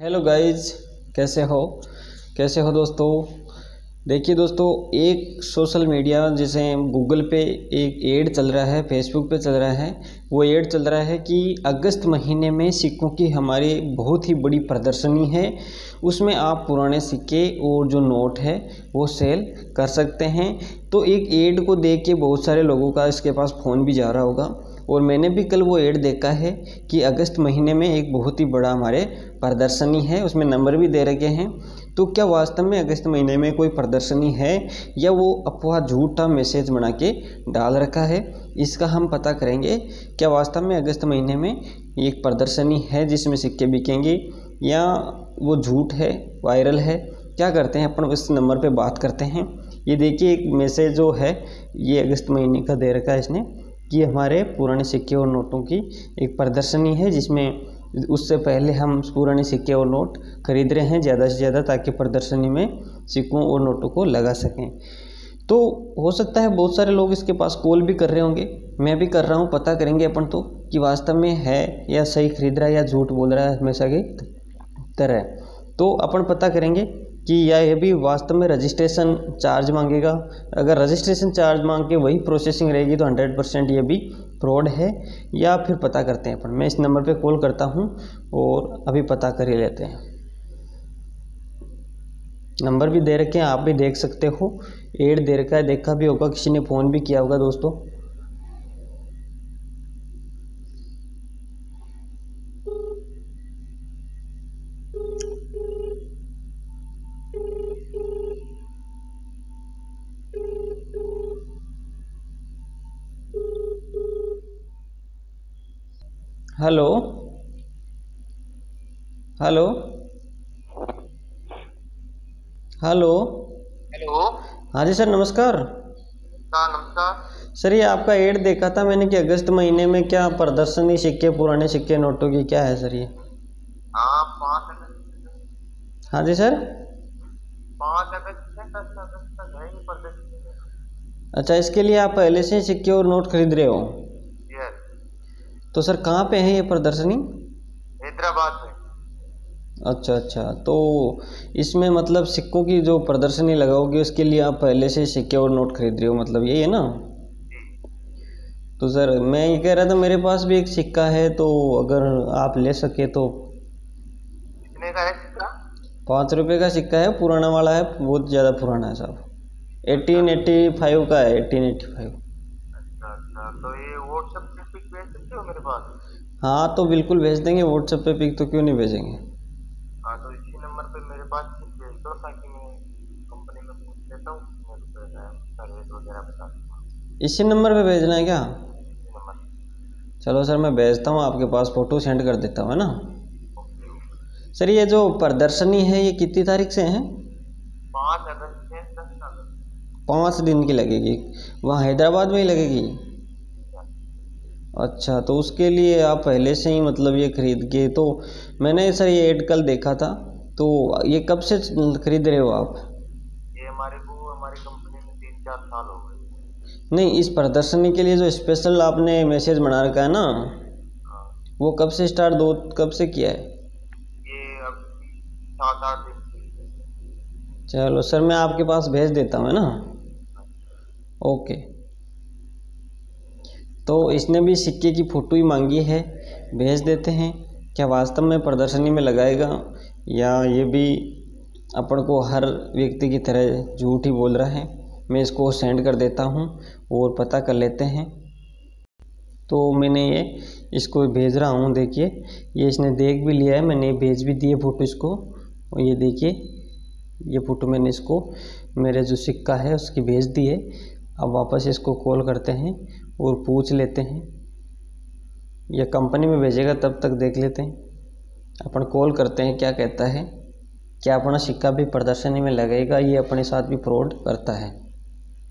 Hello guys कैसे हो? कैसे हो दोस्तों? देखिए दोस्तों, एक सोशल मीडिया जैसे गूगल पे एक एड चल रहा है फेसबुक पे चल रहा है, वो एड चल रहा है कि अगस्त महीने में सिक्कों की हमारी बहुत ही बड़ी प्रदर्शनी है। उसमें आप पुराने सिक्के और जो नोट है, वो सेल कर सकते हैं। तो एक एड को देख के बहुत सारे लोगों का इसके पास फ़ोन भी जा रहा होगा। और मैंने भी कल वो एड देखा है कि अगस्त महीने में एक बहुत ही बड़ा हमारे प्रदर्शनी है, उसमें नंबर भी दे रखे हैं। तो क्या वास्तव में अगस्त महीने में कोई प्रदर्शनी है या वो अफवाह, झूठा मैसेज बना के डाल रखा है? इसका हम पता करेंगे। क्या वास्तव में अगस्त महीने में एक प्रदर्शनी है जिसमें सिक्के बिकेंगे या वो झूठ है, वायरल है? क्या करते हैं? अपन इस नंबर पे बात करते हैं। ये देखिए, एक मैसेज जो है, ये अगस्त महीने का दे रखा है इसने। कि हमारे पुराने सिक्के और नोटों की एक प्रदर्शनी है, जिसमें उससे पहले हम पुराने सिक्के और नोट खरीद रहे हैं ज़्यादा से ज़्यादा, ताकि प्रदर्शनी में सिक्कों और नोटों को लगा सकें। तो हो सकता है बहुत सारे लोग इसके पास कॉल भी कर रहे होंगे। मैं भी कर रहा हूँ, पता करेंगे अपन तो कि वास्तव में है या सही खरीद रहा है या झूठ बोल रहा है, हमेशा की तरह। तो अपन पता करेंगे कि या ये भी वास्तव में रजिस्ट्रेशन चार्ज मांगेगा। अगर रजिस्ट्रेशन चार्ज मांग के वही प्रोसेसिंग रहेगी तो हंड्रेड परसेंट ये भी फ्रॉड है। या फिर पता करते हैं अपन। मैं इस नंबर पे कॉल करता हूँ और अभी पता कर ही लेते हैं। नंबर भी दे रखे हैं, आप भी देख सकते हो। एड दे रखा है, देखा भी होगा, किसी ने फ़ोन भी किया होगा दोस्तों। हेलो। हेलो। हेलो। हेलो। हाँ जी सर नमस्कार। हाँ नमस्कार। सर ये आपका एड देखा था मैंने कि अगस्त महीने में क्या प्रदर्शनी सिक्के पुराने सिक्के नोटों की क्या है सर ये? हाँ पाँच हाँ जी सर। पाँच अगस्त है अच्छा इसके लिए आप पहले से सिक्के और नोट खरीद रहे हो? तो सर कहाँ पे है ये प्रदर्शनी? हैदराबाद में। अच्छा अच्छा तो इसमें मतलब सिक्कों की जो प्रदर्शनी लगाओगे उसके लिए आप पहले से सिक्के और नोट खरीद रहे हो मतलब यही है ना? तो सर मैं ये कह रहा था मेरे पास भी एक सिक्का है तो अगर आप ले सके तो। कितने का है सिक्का? पाँच रुपये का सिक्का है पुराना वाला है बहुत ज़्यादा पुराना है साहब। एटीन एट्टी फाइव का है एटीन एट्टी फाइव। अच्छा अच्छा तो ये व्हाट्सएप पे पिक भेज सकते हो मेरे पास? हाँ तो बिल्कुल भेज देंगे व्हाट्सएप पे पिक तो क्यों नहीं भेजेंगे? हाँ तो इसी नंबर पे मेरे पास भेज दो ताकि मैं कंपनी में पूछ लेता हूँ इसी नंबर पे भेजना है क्या? चलो सर मैं भेजता हूँ आपके पास फ़ोटो सेंड कर देता हूँ है ना? सर ये जो प्रदर्शनी है ये कितनी तारीख से है? पाँच अगस्त से पाँच दिन की लगेगी। वहाँ हैदराबाद में ही लगेगी? अच्छा तो उसके लिए आप पहले से ही मतलब ये खरीद के तो मैंने सर ये एड कल देखा था तो ये कब से खरीद रहे हो आप? ये हमारे को हमारी कंपनी में तीन चार साल हो गए। नहीं इस प्रदर्शनी के लिए जो स्पेशल आपने मैसेज बना रखा है ना हाँ। वो कब से स्टार्ट दो कब से किया है? ये अब सात आठ दिन चलो सर मैं आपके पास भेज देता हूँ है ना? ओके। तो इसने भी सिक्के की फ़ोटो ही मांगी है, भेज देते हैं। क्या वास्तव में प्रदर्शनी में लगाएगा? या ये भी अपन को हर व्यक्ति की तरह झूठ ही बोल रहा है? मैं इसको सेंड कर देता हूँ और पता कर लेते हैं। तो मैंने ये, इसको भेज रहा हूँ, देखिए। ये इसने देख भी लिया है, मैंने भेज भी दिए फ़ोटो इसको। और ये देखिए, ये फ़ोटो मैंने इसको, मेरे जो सिक्का है उसकी भेज दी है। अब वापस इसको कॉल करते हैं और पूछ लेते हैं। या कंपनी में भेजेगा तब तक देख लेते हैं। अपन कॉल करते हैं क्या कहता है? क्या अपना सिक्का भी प्रदर्शनी में लगेगा? ये अपने साथ भी फ्रॉड करता है।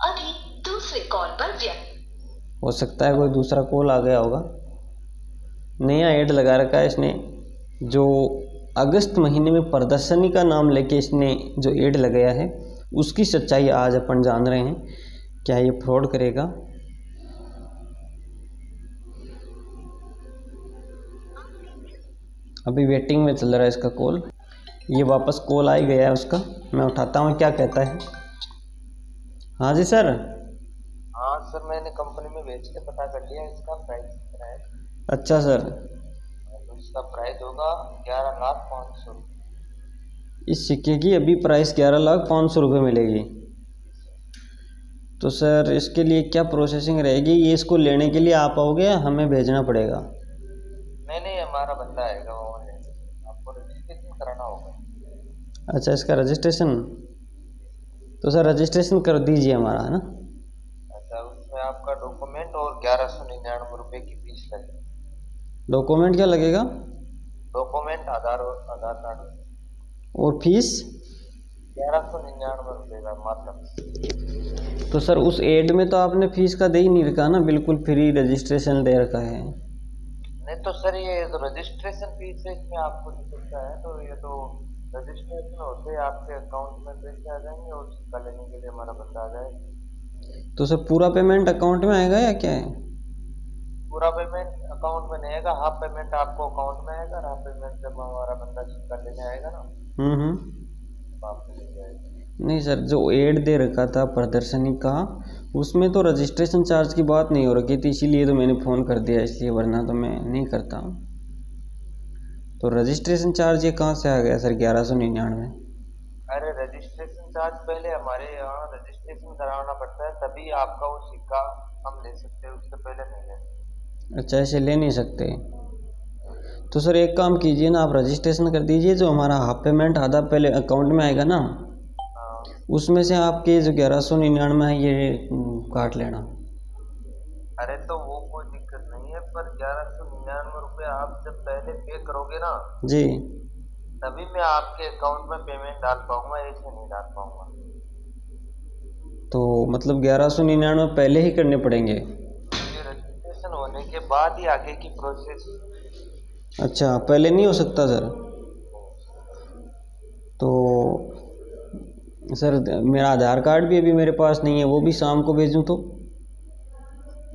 अभी दूसरे कॉल पर हो सकता है कोई दूसरा कॉल आ गया होगा। नया ऐड लगा रखा है इसने। जो अगस्त महीने में प्रदर्शनी का नाम लेके इसने जो ऐड लगाया है उसकी सच्चाई आज अपन जान रहे हैं। क्या ये फ्रॉड करेगा? अभी वेटिंग में चल रहा है इसका कॉल ये वापस कॉल आ ही गया है उसका. मैं उठाता हूँ क्या कहता है? हाँ जी सर हाँ सर मैंने कंपनी में बेच के पता कर लिया इसका प्राइस कितना है? अच्छा सर इसका प्राइस होगा ग्यारह लाख पाँच सौ इस सिक्के की अभी प्राइस ग्यारह लाख पाँच सौ रुपये मिलेगी। तो सर इसके लिए क्या प्रोसेसिंग रहेगी? ये इसको लेने के लिए आप आओगे या हमें भेजना पड़ेगा? नहीं नहीं हमारा बंदा आएगा वो लेने आपको रजिस्ट्रेशन कराना होगा अच्छा इसका रजिस्ट्रेशन तो सर रजिस्ट्रेशन कर दीजिए हमारा है ना? अच्छा उसमें आपका डॉक्यूमेंट और ग्यारह सौ निन्यानवे रुपये की फ़ीस लगेगी। डॉक्यूमेंट क्या लगेगा? डॉक्यूमेंट आधार और आधार कार्ड। और फ़ीस ग्यारह सौ निन्यानवे रुपये का मात्र तो सर उस एड में तो आपने फ़ीस का दे ही नहीं रखा ना बिल्कुल फ्री रजिस्ट्रेशन दे रखा है। नहीं तो सर ये तो रजिस्ट्रेशन फ़ीस है इसमें आपको दिक्कत है तो ये तो रजिस्ट्रेशन होते ही आपके अकाउंट में पैसे आ जाएँगे और सिक्का लेने के लिए हमारा बंदा आ जाएगा। तो सर पूरा पेमेंट अकाउंट में आएगा या क्या है? पूरा पेमेंट अकाउंट में नहीं आएगा हाफ़ पेमेंट आपको अकाउंट में आएगा और हाफ़ पेमेंट जब हमारा बंदा सिक्का लेने आएगा ना हम्म हम्म। तो नहीं सर जो एड दे रखा था प्रदर्शनी का उसमें तो रजिस्ट्रेशन चार्ज की बात नहीं हो रखी थी इसीलिए तो मैंने फ़ोन कर दिया इसलिए वरना तो मैं नहीं करता तो रजिस्ट्रेशन चार्ज ये कहाँ से आ गया सर? ग्यारह सौ निन्यानवे। अरे रजिस्ट्रेशन चार्ज पहले हमारे यहाँ रजिस्ट्रेशन कराना पड़ता है तभी आपका वो सिक्का हम ले सकते हैं उससे पहले नहीं ले सकते अच्छा ऐसे ले नहीं सकते। तो सर एक काम कीजिए ना आप रजिस्ट्रेशन कर दीजिए जो हमारा हाफ़ पेमेंट आधा पहले अकाउंट में आएगा ना हाँ। उसमें से आपके जो ग्यारह सौ निन्यानवे है ये हम्म, काट लेना। अरे तो वो कोई दिक्कत नहीं है पर ग्यारह सौ निन्यानवे रुपये आप पे करोगे ना? जी। तभी मैं आपके अकाउंट में पेमेंट डाल पाऊँगा ऐसे नहीं डाल पाऊँगा। तो मतलब ग्यारह सौ निन्यानवे पहले ही करने पड़ेंगे? रजिस्ट्रेशन होने के बाद ही आगे की प्रोसेस अच्छा पहले नहीं हो सकता सर? तो सर मेरा आधार कार्ड भी अभी मेरे पास नहीं है वो भी शाम को भेजूँ तो?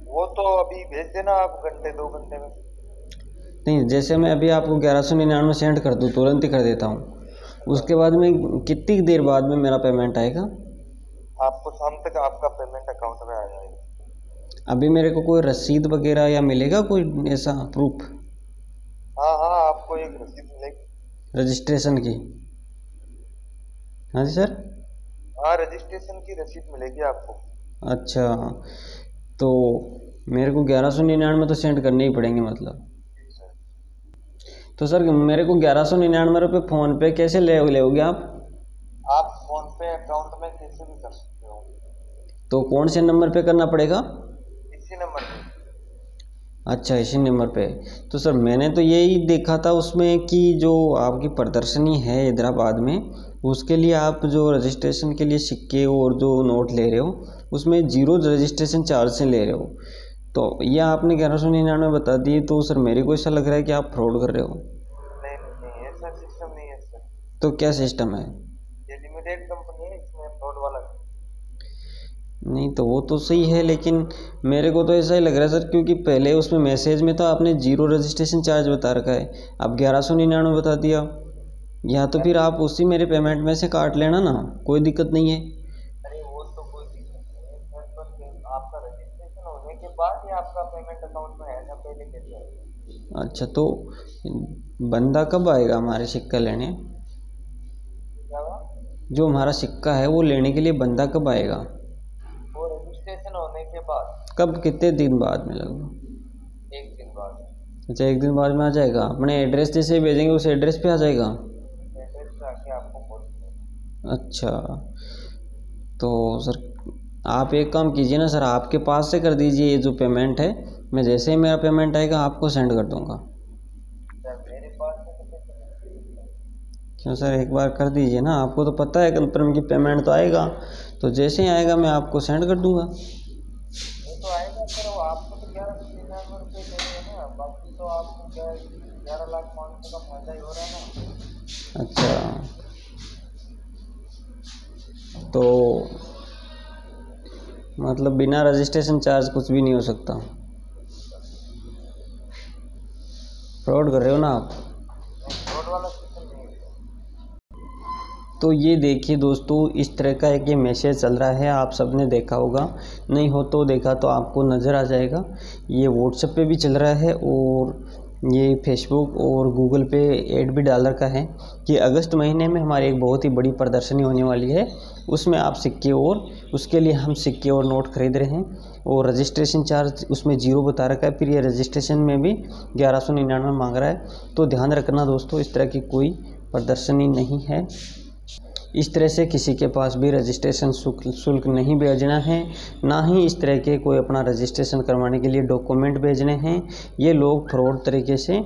वो तो अभी भेज देना आप घंटे दो घंटे में। नहीं जैसे मैं अभी आपको ग्यारह सौ निन्यानवे सेंड कर दूँ तुरंत ही कर देता हूँ। उसके बाद में कितनी देर बाद में मेरा पेमेंट आएगा? आपको शाम तक आपका पेमेंट अकाउंट में आ जाएगा। अभी मेरे को कोई रसीद वगैरह या मिलेगा कोई ऐसा प्रूफ हाँ हाँ आपको एक रसीद मिलेगी। रजिस्ट्रेशन की? हाँ जी सर हाँ रजिस्ट्रेशन की रसीद मिलेगी आपको। अच्छा तो मेरे को ग्यारह सौ निन्यानवे तो सेंड करने ही पड़ेंगे मतलब। तो सर मेरे को ग्यारह सौ निन्यानवे रुपये फ़ोन पे कैसे ले लोगे आप? आप फ़ोन पे अकाउंट में कैसे भी कर सकते हो। तो कौन से नंबर पे करना पड़ेगा? इसी नंबर पे। अच्छा इसी नंबर पे। तो सर मैंने तो यही देखा था उसमें कि जो आपकी प्रदर्शनी है हैदराबाद में उसके लिए आप जो रजिस्ट्रेशन के लिए सिक्के और जो नोट ले रहे हो उसमें ज़ीरो रजिस्ट्रेशन चार्ज से ले रहे हो। तो ये आपने ग्यारह सौ निन्यानवे बता दिए तो सर मेरे को ऐसा लग रहा है कि आप फ्रॉड कर रहे हो नहीं नहीं ऐसा सिस्टम नहीं है सर तो क्या सिस्टम है? ये लिमिटेड कंपनी है इसमें फ्रॉड वाला नहीं तो वो तो सही है लेकिन मेरे को तो ऐसा ही लग रहा है सर क्योंकि पहले उसमें मैसेज में तो आपने ज़ीरो रजिस्ट्रेशन चार्ज बता रखा है। अब ग्यारह सौ निन्यानवे बता दिया। या तो फिर आप उसी मेरे पेमेंट में से काट लेना ना कोई दिक्कत नहीं है। अरे वो तो कोई दिक्कत नहीं है सर पर आपका रजिस्ट्रेशन होने के बाद ही आपका पेमेंट अकाउंट में आएगा पहले कैसे अच्छा तो बंदा कब आएगा हमारे सिक्का लेने? जो हमारा सिक्का है वो लेने के लिए बंदा कब आएगा? वो रजिस्ट्रेशन होने के बाद। कब? कितने दिन बाद में लगभग? एक दिन बाद। अच्छा एक दिन बाद में आ जाएगा। अपने एड्रेस जैसे भेजेंगे उस एड्रेस पे आ जाएगा? एड्रेस पे आके आपको अच्छा। तो सर आप एक काम कीजिए ना सर आपके पास से कर दीजिए ये जो पेमेंट है। मैं जैसे ही मेरा पेमेंट आएगा आपको सेंड कर दूँगा सर मेरे पास से तो कैसे करेंगे? क्यों सर एक बार कर दीजिए ना। आपको तो पता है कंफर्म की पेमेंट तो आएगा। तो जैसे ही आएगा मैं आपको सेंड कर दूँगा। तो आएगा सर वो आपको तो ग्यारह रुपये ना। बाकी तो आपको ग्यारह लाख का फ़ायदा ही हो रहा है ना। अच्छा। तो मतलब बिना रजिस्ट्रेशन चार्ज कुछ भी नहीं हो सकता। फ्रॉड कर रहे हो ना आप? तो ये देखिए दोस्तों, इस तरह का एक ये मैसेज चल रहा है, आप सबने देखा होगा। नहीं हो तो देखा तो आपको नज़र आ जाएगा। ये व्हाट्सएप पे भी चल रहा है और ये फेसबुक और गूगल पे एड भी डाल रखा है कि अगस्त महीने में हमारी एक बहुत ही बड़ी प्रदर्शनी होने वाली है। उसमें आप सिक्के और उसके लिए हम सिक्के और नोट खरीद रहे हैं और रजिस्ट्रेशन चार्ज उसमें ज़ीरो बता रखा है। फिर ये रजिस्ट्रेशन में भी ग्यारह सौ निन्यानवे मांग रहा है। तो ध्यान रखना दोस्तों, इस तरह की कोई प्रदर्शनी नहीं है। इस तरह से किसी के पास भी रजिस्ट्रेशन शुल्क नहीं भेजना है, ना ही इस तरह के कोई अपना रजिस्ट्रेशन करवाने के लिए डॉक्यूमेंट भेजने हैं। ये लोग फ्रॉड तरीके से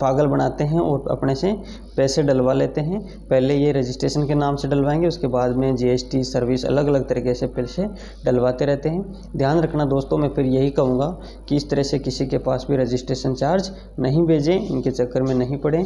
पागल बनाते हैं और अपने से पैसे डलवा लेते हैं। पहले ये रजिस्ट्रेशन के नाम से डलवाएँगे, उसके बाद में जीएसटी सर्विस अलग अलग तरीके से पैसे डलवाते रहते हैं। ध्यान रखना दोस्तों, मैं फिर यही कहूँगा कि इस तरह से किसी के पास भी रजिस्ट्रेशन चार्ज नहीं भेजें, इनके चक्कर में नहीं पड़ें।